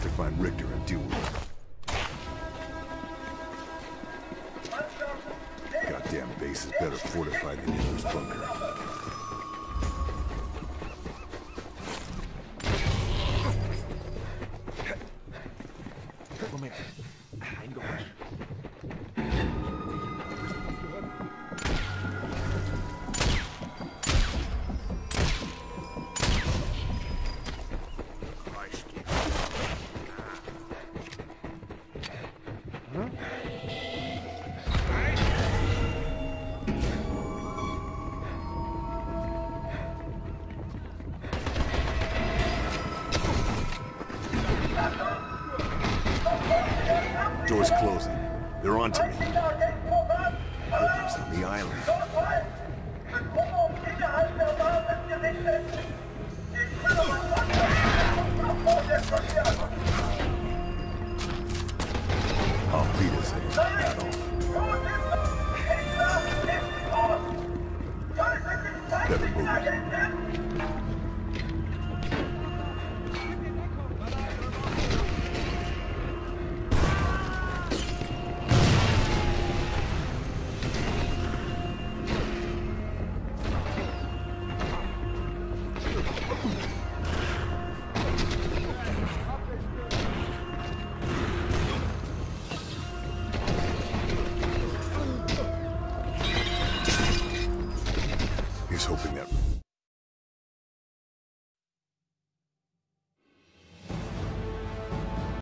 to find Richter and deal with him. Goddamn base is better fortified than Hitler's bunker. Moment. Eingeräuscht. Door's closing. They're on to me. Hitler's on the island. Auf Wiedersehen, Adolf. Better move. hoping that